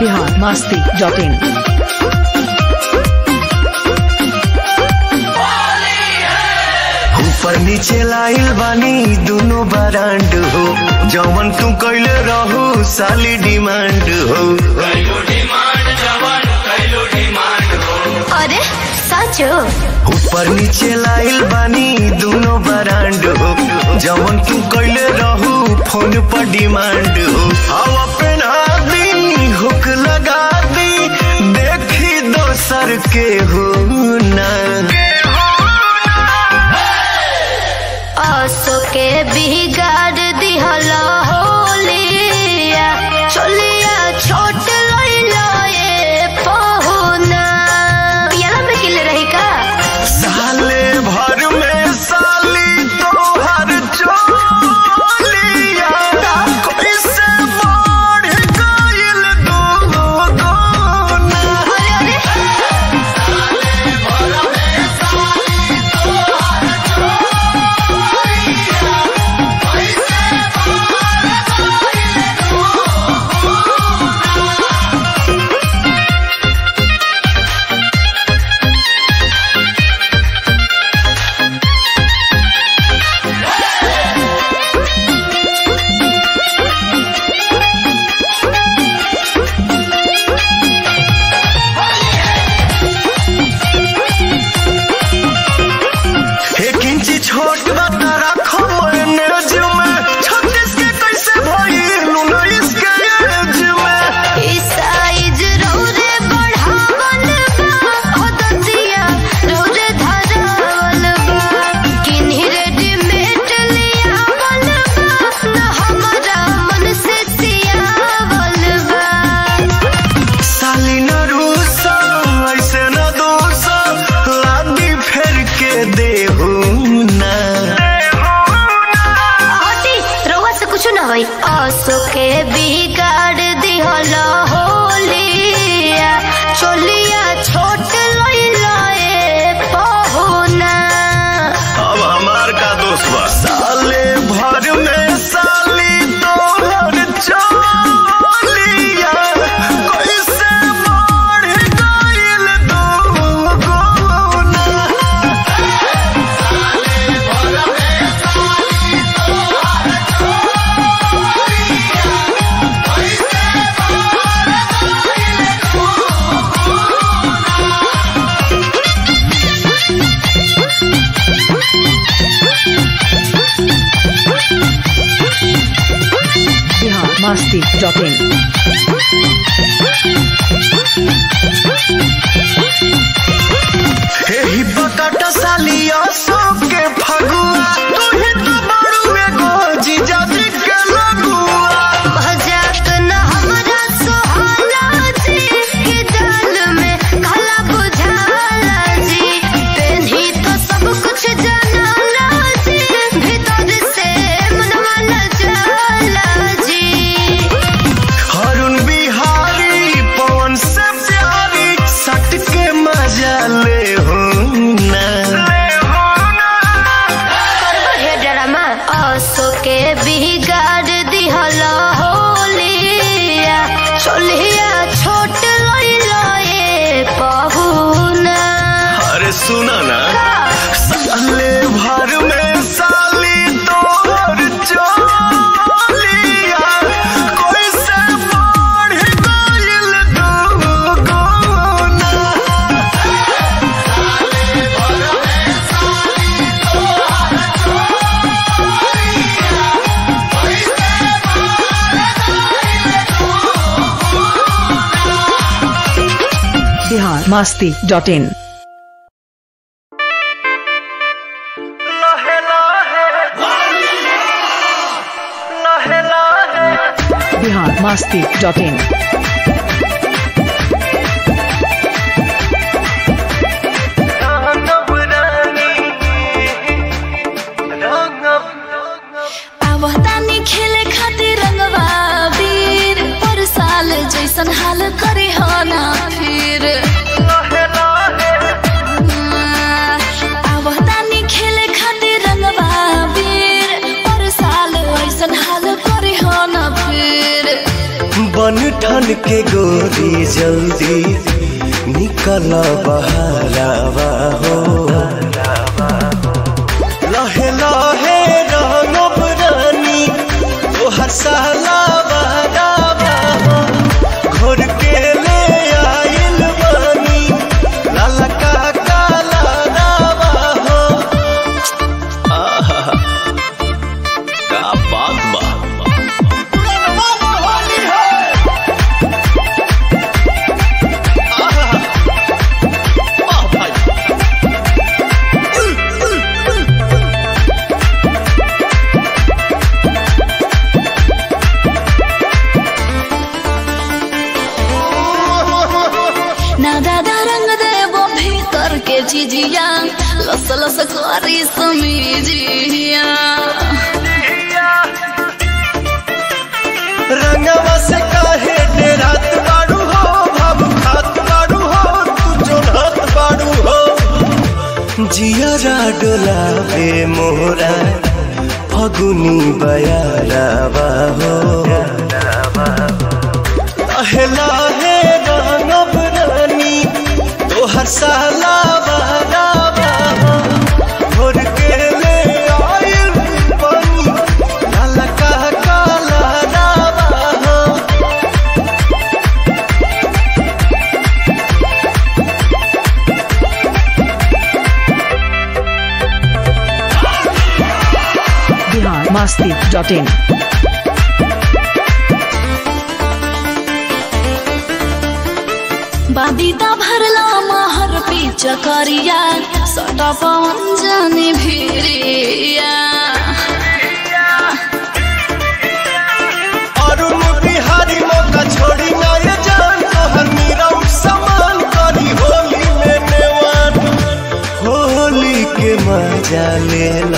Bihar Masti dot इन ऊपर नीचे लाइल बानी दोनों बरांड हो। जवन तू कैले रहो साली डिमांड हो। अरे साचो ऊपर नीचे लाइल बानी दोनों बरांड हो। जवन तू कैले रहू फ़ोन पर डिमांड हो। हुक लगा दी। देखी दोसर के हो ना आसो के बिगाड़ दिहला drop. मस्ती dot in Bihar Masti dot इन के गोरी जल्दी निकल बहारावा हो। जियरा डोलावे मोरा फगुनी बयारावा हो अहला है रंगब रानी मास्ती डॉट इन बादीदा भरला महर सटा पवन जाने भिरिया। अरुण बिहारी मौका छोड़ी ना ये जान तोहर मीरा समान करी होली में नेवान होली के मज़ा लेला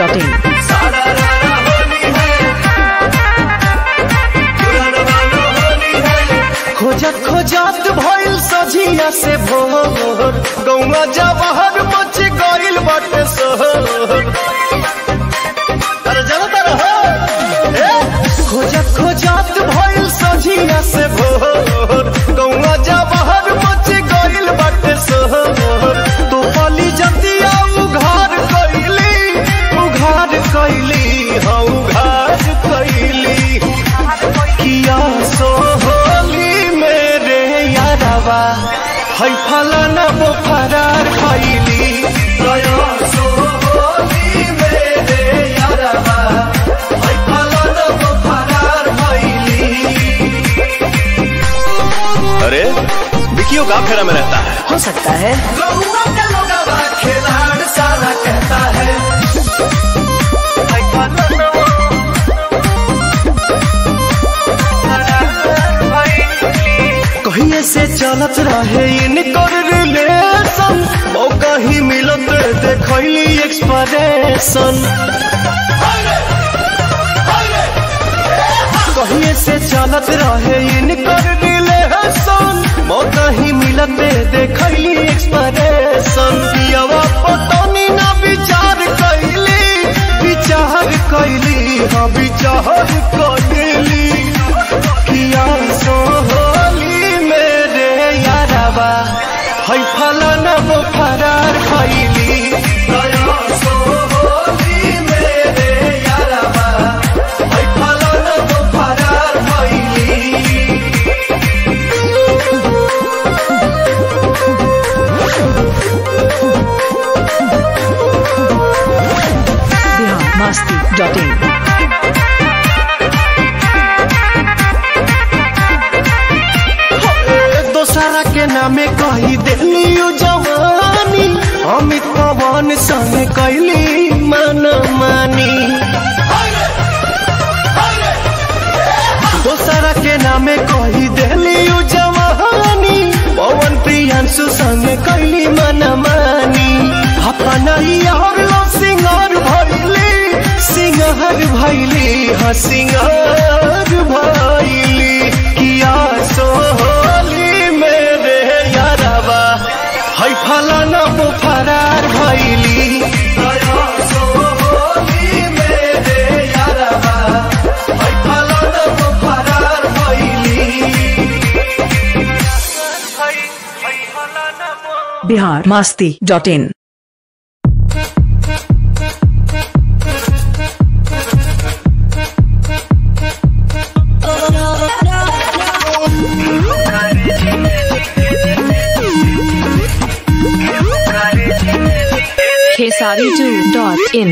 डॉट इन खोजत खोजत भइल सझिया से भोर। गौवा जवाहर मच गइल बाटे अरे खोजत खोजत भइल सझिया से विकियो का फेरा में रहता है। हो सकता है। गौवा का लोगवा खिलाड़ सारा कहता है है कहिए से चलत रहे इनकर रिलेशन मौका ही मिलत देखली एक्सप्रेशन कहिए से चलत रहे इनकर रिलेशन मौका ही मिलत देखली एक्सप्रेशन पटौनी ना विचार कैली विचार कैली हाँ विचार कैली। किया सोहली मेरे यारवा, है फलाना वो फरार भाईली हसिंगार भाईली, किया सोहली मेरे यारवा। है फलाना फरार भाईली। Bihar, Masti, dot in. Kesari two dot in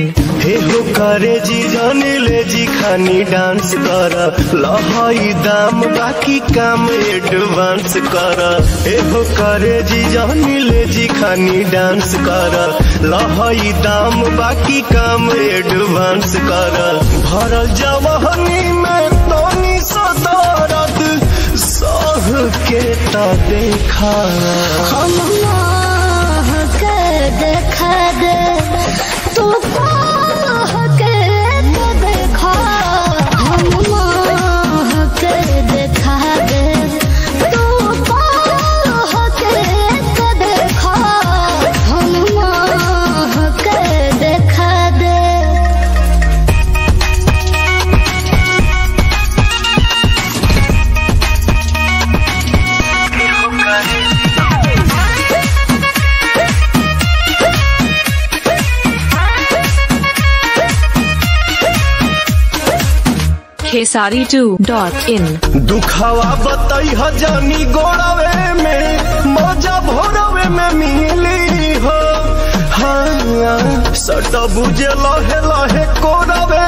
एहो करे जी जाने ले जी खानी डांस कर। लहई दाम बाकी काम एडवांस कर। एहो करे जी जान ले जी खानी डांस कर। लहई दाम बाकी काम एडवांस कर। भरल जवानी में तोनी सदरद सह के त देखा। याद तुझको खेसारी टू डॉट इन। दुखावा बताई हजानी गोड़ावे में, मज़ा भोरवे में मिली हो। हाँ, हाँ सटा बुझे लहे लहे कोरावे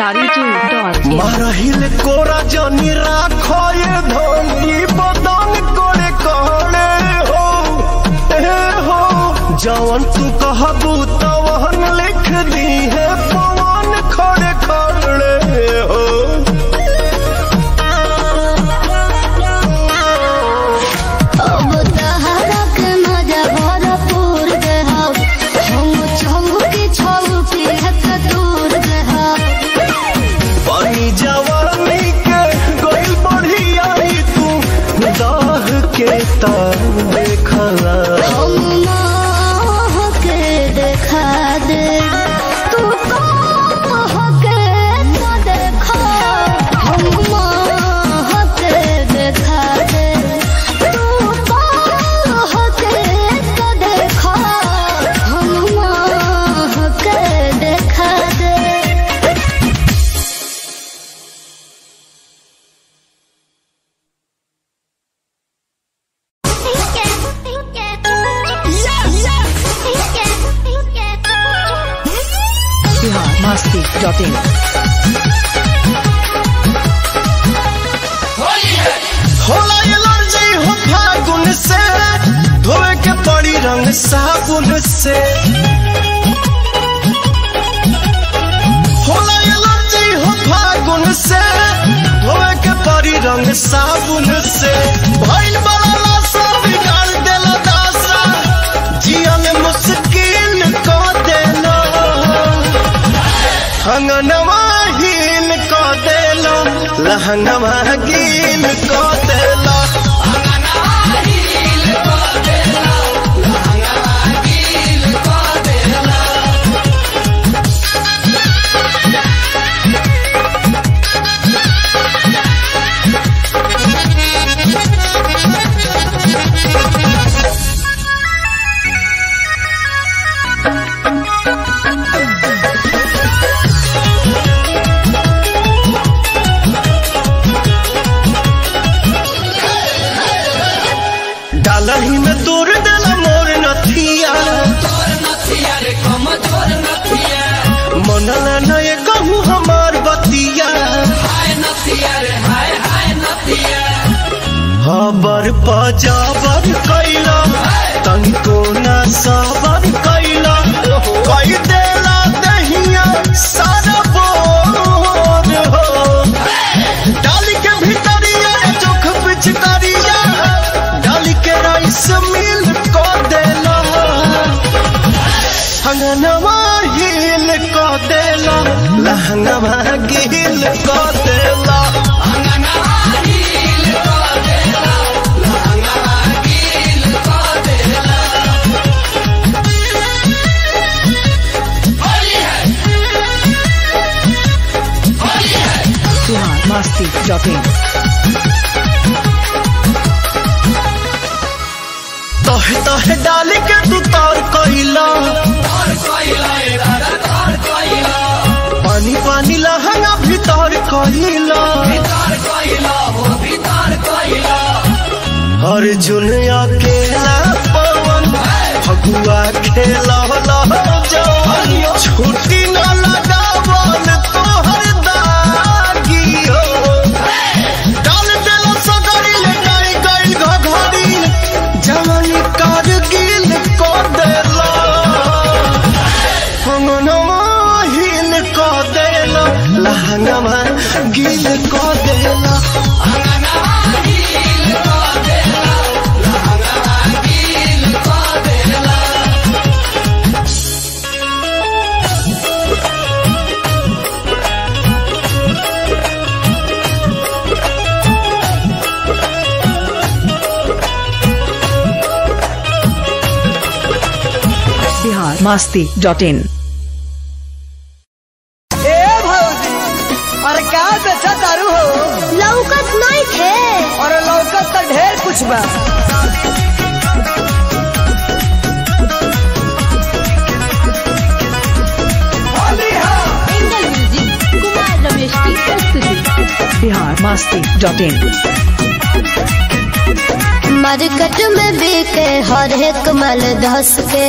सारी टू डॉट मारा हिल कोरा गीन हबर पजाबर कैला। तनिको न सबर इन तोहे तोहे डाली के तू तौर कइला पानी पानी लहंगा भीतर कइला अर्जुन अकेला पवन फगुआ खेला छुट्टी मस्ती डॉट इन भौजी अरे बेचा दारू हो? लौकत नहीं थे अरे लौकत तो ढेर कुछ बा। इंगल म्यूज़िक कुमार रमेश की प्रस्तुति बिहार मास्ती डॉट इन मार्केट में बिके हर एक माल धस के।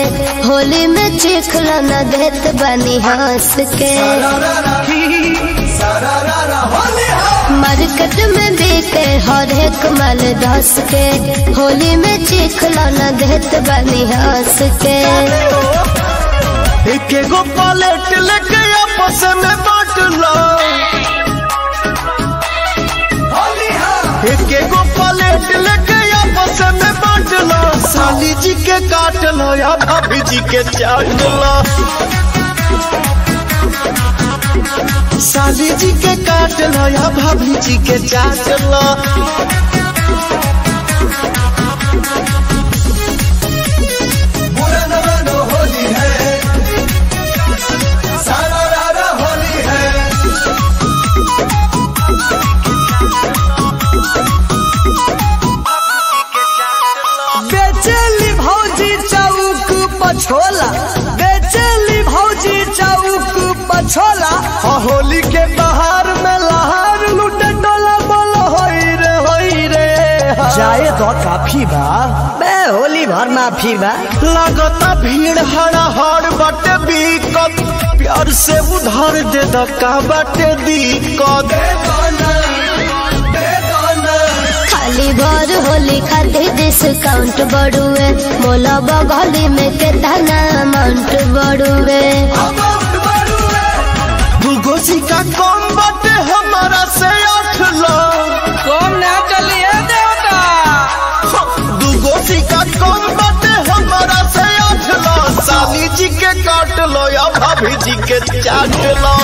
होली में चिखला न देत बनी हंस के। मार्केट में बिके हर एक माल धस के। होली में चिखला न देत बनी हंस के। एक एगो पलेट लेके आपस में बांट लो एक एगो पलेट लेके आपस में बांट लो साली जी के काट लो या भाभी जी के चाट लो साली जी के काट लो या भाभी जी के चाट लो पछोला बेचेली भौजी चौक पछोला। हाँ, होली के बहार में लहार लूटे डोला बोलो होई रे होई रे। जाए तो काफ़ी बा। बे होली भर माफ़ी बा। लगता भीड़ हड़ा हड़ बटे बीकत प्यार से उधार दे दका बटे दिक्कत। खाली भर होली खातिर डिस्काउंट बढ़ुए। मोला बगली में कितना अमाउंट बढ़ुए। दूगो सिक्का कम बटे हमारा से आठ लो कौन ना चलिए देवता। दूगो सिक्का कम बटे हमारा से आठ लो साली जी के काट लो या भाभी भाभी जी के चाट लो।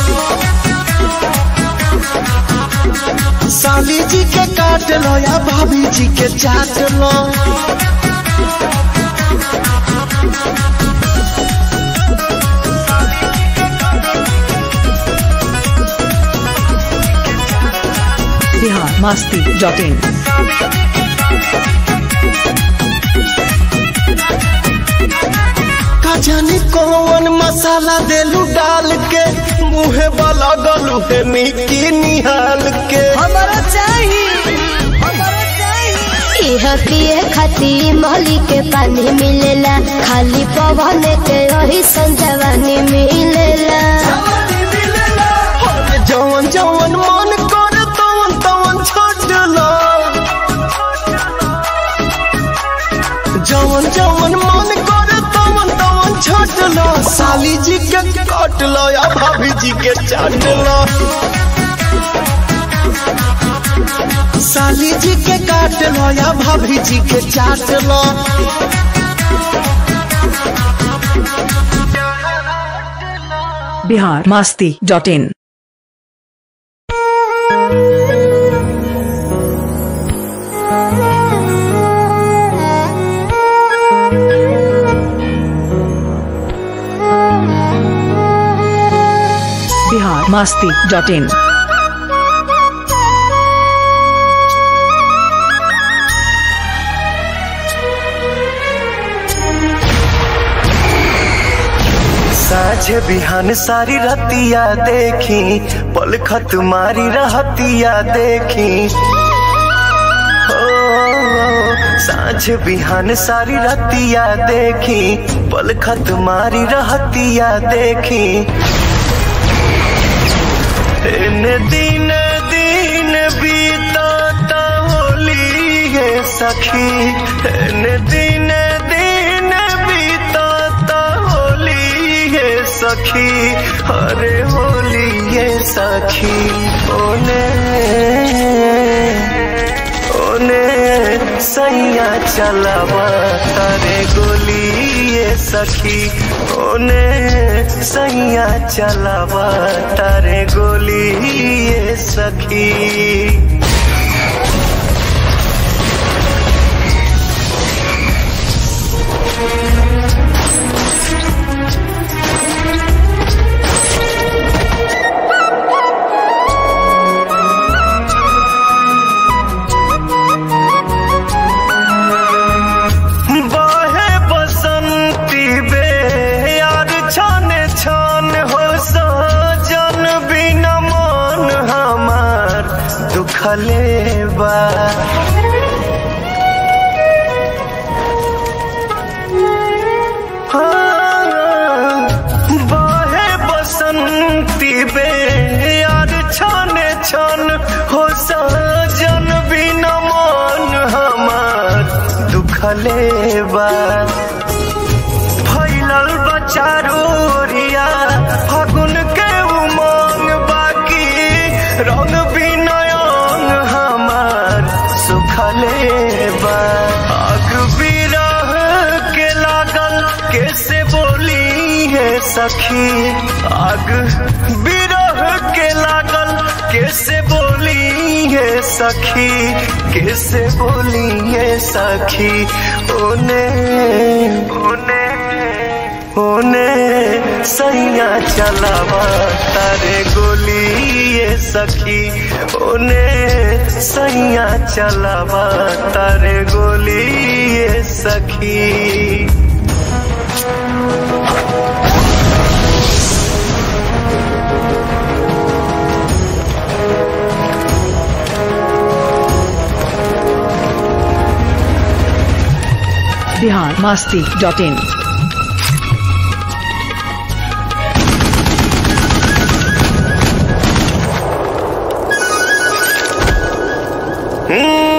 साली जी के काट लो या भाभी जी के चाट लो। बिहार, मस्ती डॉट इन जाने कौन मसाला देलू डाल के? मुहे वाला गलू है निकी निहाल के। हमारा चाहिए खाती मोहली के पानी मिलेला। खाली पवन के रही संजवानी मिलेला। जवन जवन मन करे तवन तवन छोड़ लो जवन जवन मन करे। तवन लो साली जी के काट लो या भाभी जी के चाट लो साली जी के काट लो या भाभी जी के चाट लो बिहार, मस्ती, डॉट इन। मस्ती डॉट इन साझ बिहान सारी रतिया देखी पल खत मारी रहतिया देखी। साझ बिहान सारी रतिया देखी पल खत मारी रहतिया देखी। इन दिन दिन बीता होली है सखी। इन दिन दिन बीता होली है सखी। अरे होली है सखी ओने ओने सैया चलावा तारे गोली ये सखी। ओने सैया चलावा तारे गोली ये सखी। दुखले सखी आग बिरह के लागल, कैसे बोली है सखी? कैसे बोली है सखी? ओने ओने ओने, सैया चलावा तारे गोली ये सखी। ओने, सैया चलावा तारे गोली ये सखी। बिहार मस्ती डॉट इन। हम्म,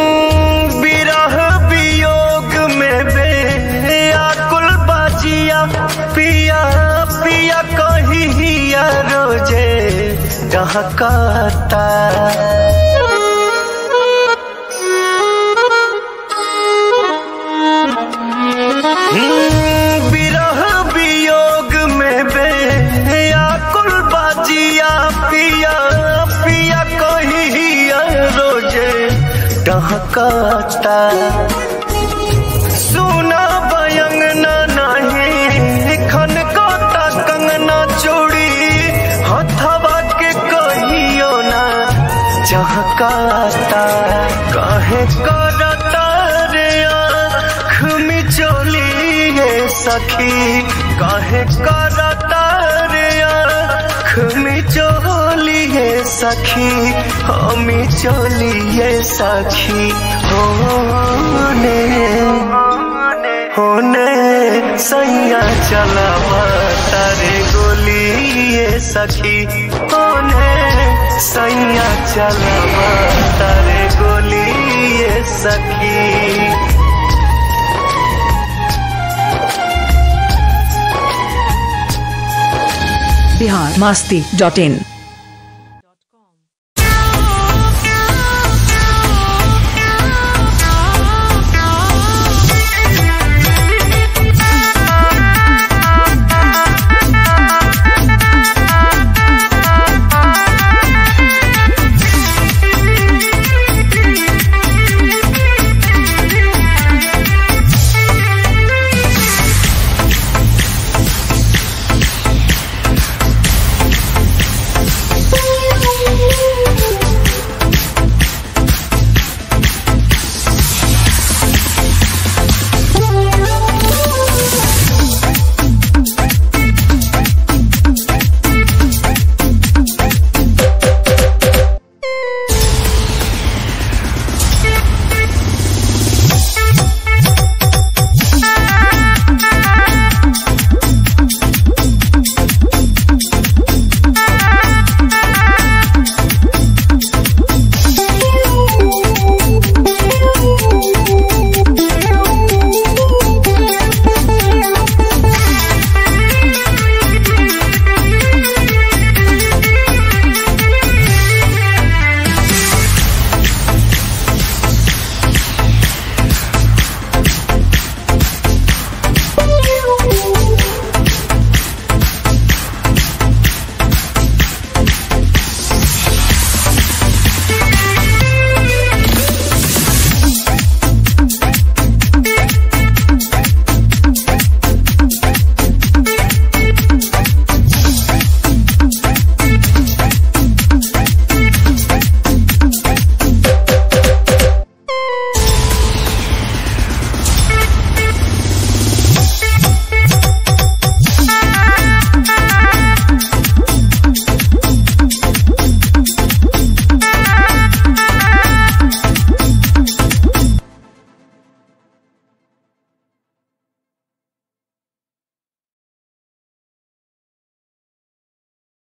चहकता सुना बयंगना नहीं खन कोता कंगना चूड़ी हथवा के कहियो ना चहकता काहे करता रे आँख में चोली सखी? सखी हमी चोली ये सखी। होने होने, सैया चलावा तारे गोली ये सखी। होने, सैया चलावा तारे गोली ये सखी। बिहार, मस्ती, डॉट इन।